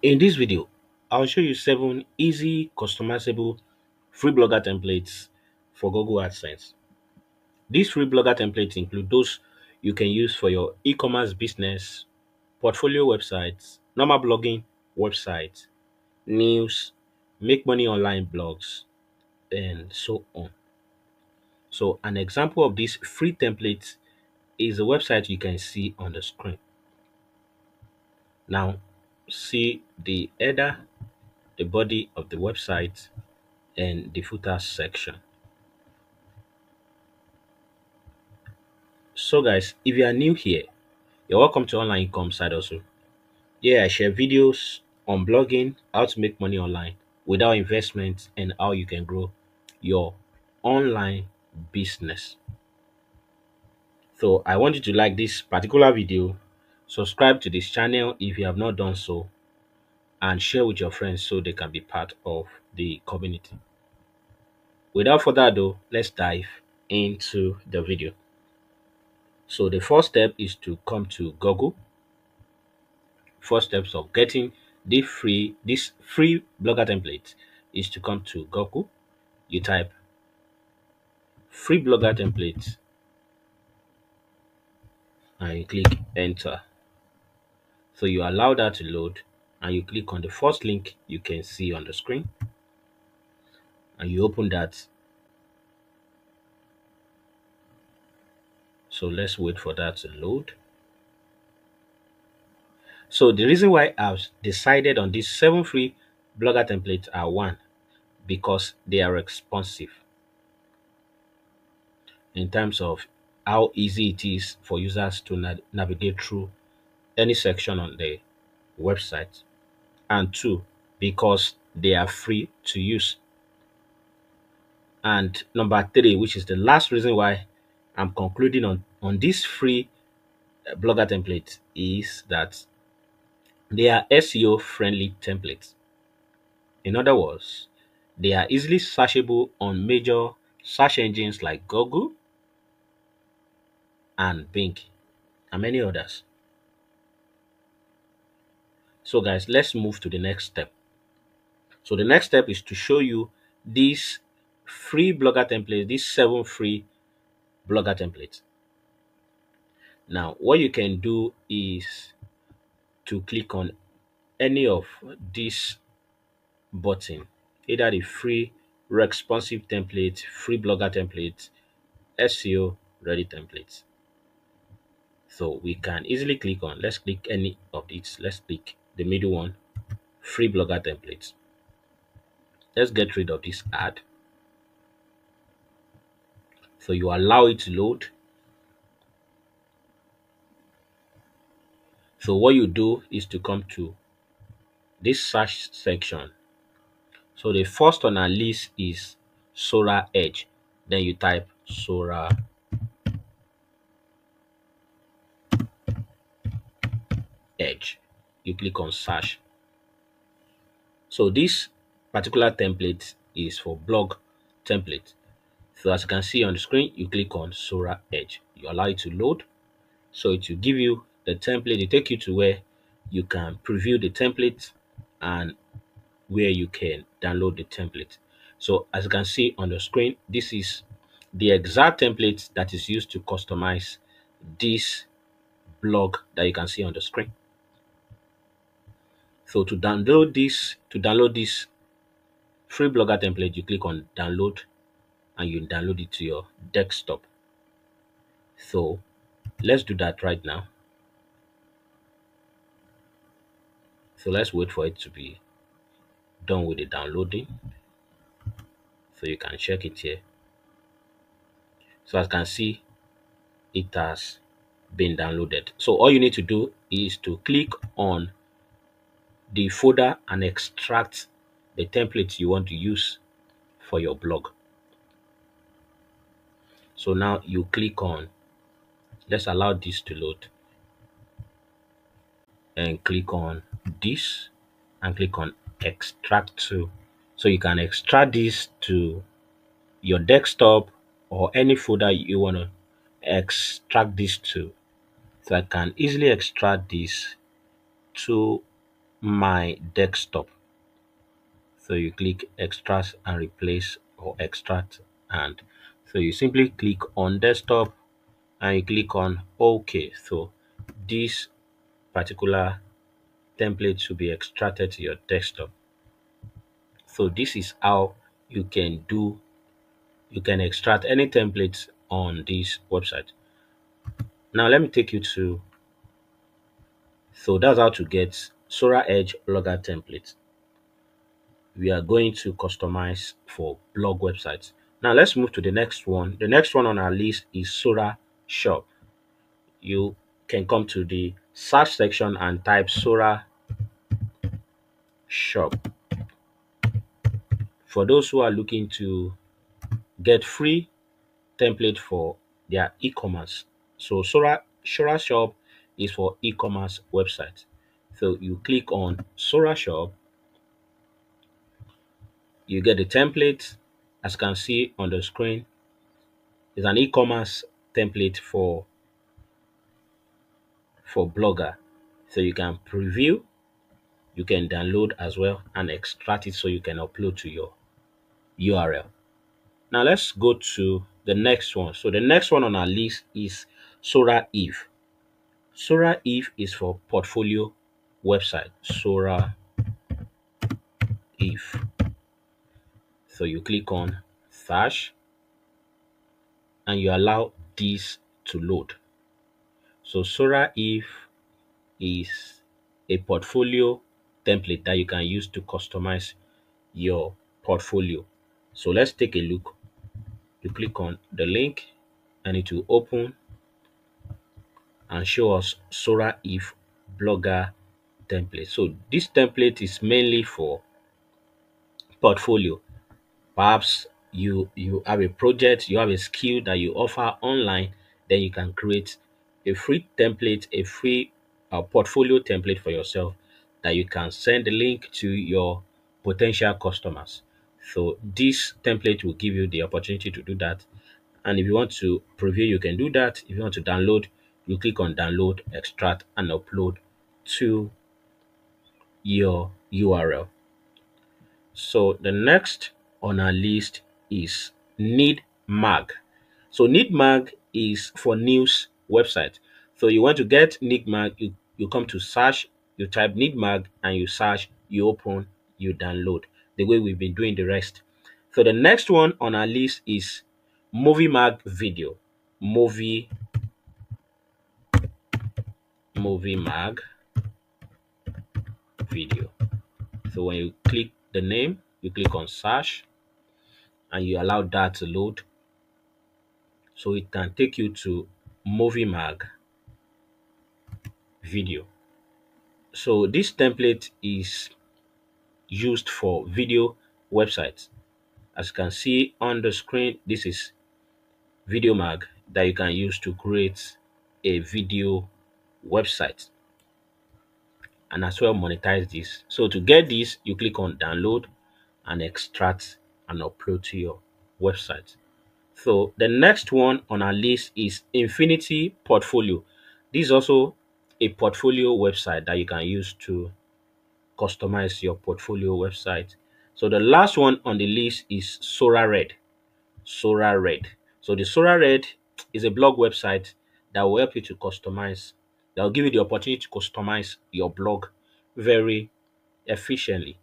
In this video, I'll show you seven easy customizable free blogger templates for Google AdSense. These free blogger templates include those you can use for your e-commerce business, portfolio websites, normal blogging websites, news, make money online blogs, and so on. So an example of these free templates is the website you can see on the screen. Now see the header, the body of the website, and the footer section. So guys, if you are new here, you're welcome to Online Income Side Hustle. Here I share videos on blogging, how to make money online without investment, and how you can grow your online business. So I want you to like this particular video, subscribe to this channel if you have not done so, and share with your friends so they can be part of the community. Without further ado, let's dive into the video. So the first step is to come to Google. First steps of getting the free this free blogger template is to come to Google. You type free blogger template and you click enter. So you allow that to load and you click on the first link you can see on the screen and you open that. So let's wait for that to load. So the reason why I've decided on these seven free blogger templates are one, because they are responsive in terms of how easy it is for users to na navigate through any section on the website. And two, because they are free to use. And number three, which is the last reason why I'm concluding on, on this free uh, blogger template is that they are SEO friendly templates. In other words, they are easily searchable on major search engines like Google and Bing and many others. So guys, let's move to the next step. So the next step is to show you these free blogger templates, these seven free blogger templates. Now, what you can do is to click on any of these button, either the free responsive template, free blogger template, SEO ready templates. So we can easily click on, let's click any of these. Let's click the middle one, free blogger templates. Let's get rid of this ad. So you allow it to load. So what you do is to come to this search section. So the first on our list is Sora Edge. Then you type Sora Edge. You click on search. So this particular template is for blog template. So as you can see on the screen, you click on Sora Edge. You allow it to load. So it will give you the template. It take you to where you can preview the template and where you can download the template. So as you can see on the screen, this is the exact template that is used to customize this blog that you can see on the screen. So to download this, to download this free blogger template, you click on download and you download it to your desktop. So let's do that right now. So let's wait for it to be done with the downloading. So you can check it here. So as you can see, it has been downloaded. So all you need to do is to click on the folder and extract the template you want to use for your blog. So now you click on, let's allow this to load and click on this and click on extract to. So you can extract this to your desktop or any folder you want to extract this to. So I can easily extract this to my desktop. So you click extract and replace or extract and so you simply click on desktop and you click on OK. So this particular template should be extracted to your desktop. So this is how you can do, you can extract any templates on this website. Now let me take you to, so that's how to get Sora Edge blogger template. We are going to customize for blog websites. Now let's move to the next one. The next one on our list is Sora Shop. You can come to the search section and type Sora Shop. For those who are looking to get free template for their e-commerce. So Sora, Sora Shop is for e-commerce website. So you click on Sora Shop, you get the template. As you can see on the screen It's an e-commerce template for for blogger. So you can preview you can download as well and extract it so you can upload to your url now let's go to the next one. So the next one on our list is sora eve. Sora eve is for portfolio website sora eve so you click on search and you allow this to load so Sora Eve is a portfolio template that you can use to customize your portfolio. So let's take a look. You click on the link and it will open and show us Sora Eve blogger template. So this template is mainly for portfolio. Perhaps you you have a project, you have a skill that you offer online, then you can create a free template, a free uh, portfolio template for yourself that you can send a link to your potential customers. So this template will give you the opportunity to do that. And if you want to preview, you can do that. If you want to download, you click on download, extract, and upload to your URL. So the next on our list is Need Mag. So Need Mag is for news website. So you want to get Nigmag, you, you come to search, you type Nigmag and you search, you open, you download. The way we've been doing the rest. So the next one on our list is Movie Mag Video. Movie Movie Mag Video. So when you click the name, you click on search and you allow that to load. So it can take you to Movie Mag video. So this template is used for video websites. As you can see on the screen, this is Video Mag that you can use to create a video website and as well monetize this. So to get this, you click on download and extract and upload to your website. So the next one on our list is Infinity Portfolio. This is also a portfolio website that you can use to customize your portfolio website. So the last one on the list is Sora Red. Sora Red. So the Sora Red is a blog website that will help you to customize, that will give you the opportunity to customize your blog very efficiently.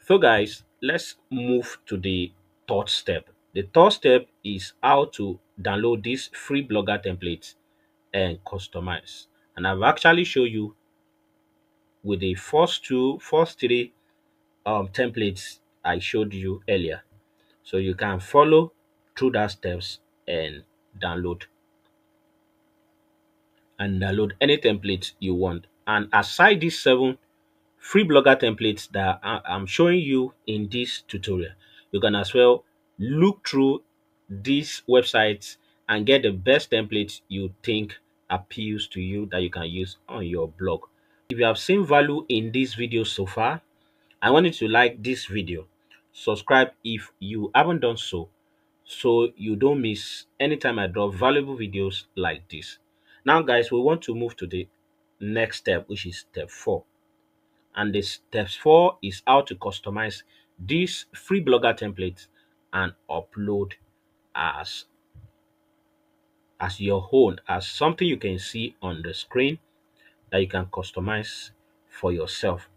So guys, let's move to the third step. The third step is how to download this free blogger template and customize. And I've actually shown you with the first two, first three um, templates I showed you earlier. So you can follow through that steps and download and download any template you want. And aside these seven free blogger templates that I'm showing you in this tutorial, you can as well look through these websites and get the best template you think appeals to you that you can use on your blog. If you have seen value in this video so far, I want you to like this video, subscribe if you haven't done so, so you don't miss anytime I drop valuable videos like this. Now guys, we want to move to the next step, which is step 4. And the steps four is how to customize this free blogger template and upload as as your own as something you can see on the screen that you can customize for yourself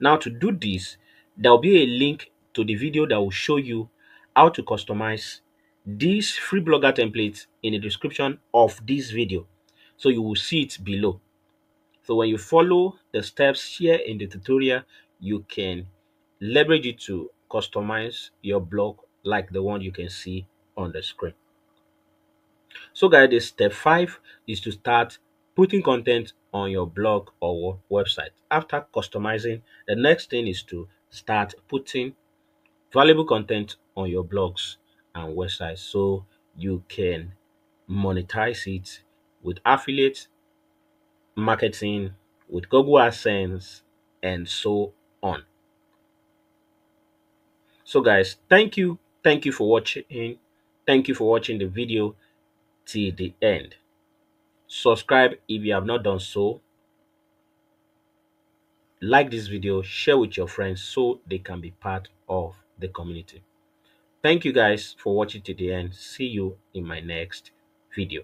now to do this there will be a link to the video that will show you how to customize this free blogger template in the description of this video so you will see it below so when you follow the steps here in the tutorial you can leverage it to customize your blog like the one you can see on the screen so guys, the step five is to start putting content on your blog or website. After customizing, the next thing is to start putting valuable content on your blogs and websites so you can monetize it with affiliate marketing, with Google AdSense, and so on. So guys, thank you. Thank you for watching. Thank you for watching the video till the end. Subscribe if you have not done so. Like this video, share with your friends so they can be part of the community. Thank you guys for watching to the end. See you in my next video.